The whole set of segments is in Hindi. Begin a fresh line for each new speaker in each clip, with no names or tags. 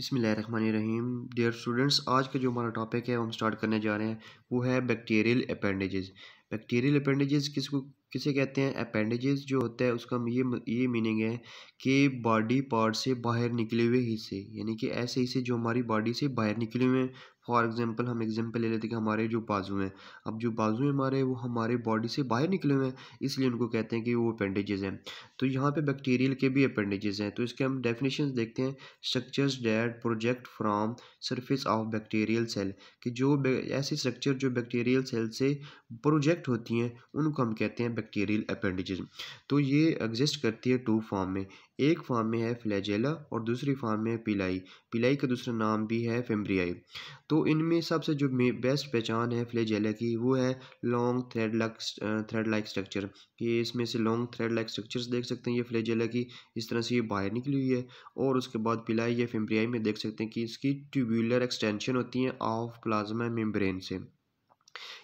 रहीम डियर स्टूडेंट्स आज का जो हमारा टॉपिक है, हम स्टार्ट करने जा रहे हैं, वो है बैक्टीरियल अपेंडेजेस बैक्टीरियल अपेंडेजेस किसको, किसे कहते हैं? अपेंडेजेस जो होता है, उसका ये ये मीनिंग है कि बॉडी पार्ट से बाहर निकले हुए हिस्से, यानी कि ऐसे हिस्से जो हमारी बॉडी से बाहर निकले हुए हैं फॉर एग्जांपल, हम एग्जांपल ले लेते हैं कि हमारे जो बाजू हैं। अब जो बाजू हैं हमारे, वो हमारे बॉडी से बाहर निकले हुए हैं, इसलिए उनको कहते हैं कि वो अपेंडेजेस हैं। तो यहाँ पे बैक्टीरियल के भी अपेंडेजेस हैं। तो इसके हम डेफिनेशन देखते हैं structures that project from surface of bacterial cell कि जो ऐसे स्ट्रक्चर जो बैक्टीरियल सेल से प्रोजेक्ट होती हैं, उनको हम कहते हैं बैक्टीरियल अपेंडेजेस तो ये एग्जिस्ट करती है टू फॉर्म में। एक फार्म में है फ्लैजेला और दूसरी फार्म में है पिलाई। पिलाई का दूसरा नाम भी है फेम्ब्रियाई तो इनमें सबसे जो बेस्ट पहचान है फ्लैजेला की, वो है long thread like thread like structure कि इसमें से लॉन्ग थ्रेड लाइक स्ट्रक्चर्स देख सकते हैं ये फ्लैजेला की, इस तरह से ये बाहर निकली हुई है। और उसके बाद पिलाई या फेम्ब्रियाई में देख सकते हैं कि इसकी ट्यूबुलर एक्सटेंशन होती है ऑफ़ प्लाज्मा मेम्ब्रेन से।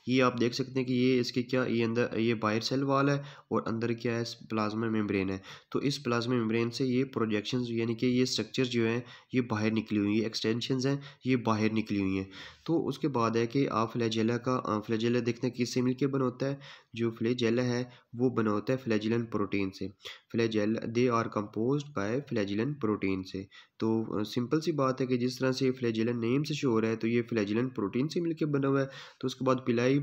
ये आप देख सकते हैं कि ये इसके क्या, ये अंदर, ये बाहर सेल वाल है और अंदर क्या है प्लाज्मा मेम्ब्रेन है। तो इस प्लाज्मा मेम्ब्रेन से ये प्रोजेक्शन यानी कि ये स्ट्रक्चर जो है, ये बाहर निकली हुई है एक्सटेंशन हैं, ये बाहर निकली हुई हैं। तो उसके बाद है कि आप फ्लैजेला का फ्लैजेला देखते हैं किससे मिलकर बना होता है। जो फ्लैजेला है, वो बना होता है फ्लैजिलन प्रोटीन से। Flagella they are compose by flagellin protein से। तो सिंपल सी बात है कि जिस तरह से फ्लैजिलन नेम से शो रहा है तो ये फ्लैजिलन प्रोटीन से मिलकर बना हुआ है। तो उसके बाद पिलाई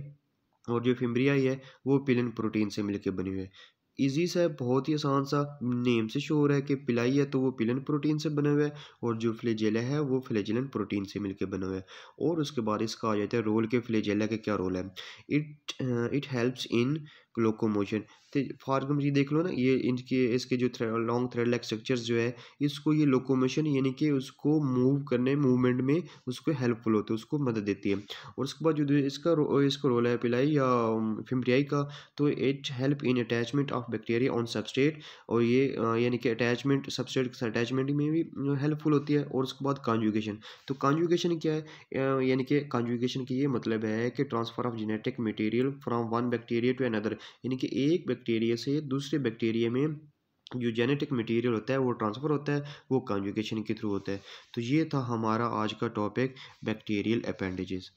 और जो फिम्ब्रियाई है वो पिलन प्रोटीन से मिलकर बनी हुई है। इजी सा है बहुत ही आसान सा। नेम से शो हो कि पिलाई है तो वो पिलन प्रोटीन से बना हुआ है और जो फ्लेजेला है वो फ्लेजेलन प्रोटीन से मिलकर बना हुआ है। और उसके बाद इसका आ जाता है रोल के फ्लेजेला का क्या रोल है? It it helps in locomotion तो फॉर एग्ज़ाम्पल देख लो ना ये इनके इसके जो लॉन्ग थ्रेड लाइक स्ट्रक्चर्स जो है इसको ये लोकोमोशन यानी कि उसको मूव करने मूवमेंट में उसको हेल्पफुल होती है उसको मदद देती है। और उसके बाद जो इसका रो, इसका रोल है पिलाई या फिम्ब्रियाई का तो it help in attachment of bacteria on substrate और ये यानी कि अटैचमेंट सबस्टेट अटैचमेंट में भी हेल्पफुल होती है और उसके बाद कॉन्जुगेशन तो कॉन्जुगेशन क्या है? यानी कि कॉन्जुगेशन की ये मतलब है कि transfer of genetic material from one bacteria to another यानी कि एक बैक्टीरिया से दूसरे बैक्टीरिया में जो जेनेटिक मटेरियल होता है, वो ट्रांसफ़र होता है, वो कॉन्जुकेशन के थ्रू होता है. तो ये था हमारा आज का टॉपिक बैक्टीरियल अपेंडेजेस